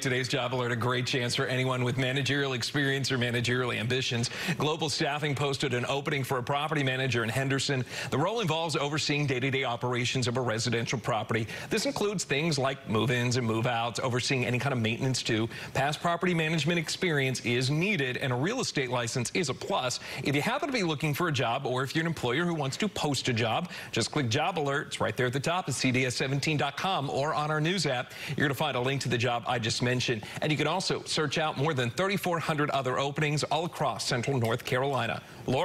Today's job alert, a great chance for anyone with managerial experience or managerial ambitions. Global Staffing posted an opening for a property manager in Henderson. The role involves overseeing day-to-day operations of a residential property. This includes things like move-ins and move-outs, overseeing any kind of maintenance too. Past property management experience is needed and a real estate license is a plus. If you happen to be looking for a job or if you're an employer who wants to post a job, just click job alert. It's right there at the top of CBS17.com or on our news app. You're going to find a link to the job I just mentioned And you can also search out more than 3,400 other openings all across central North Carolina. Laura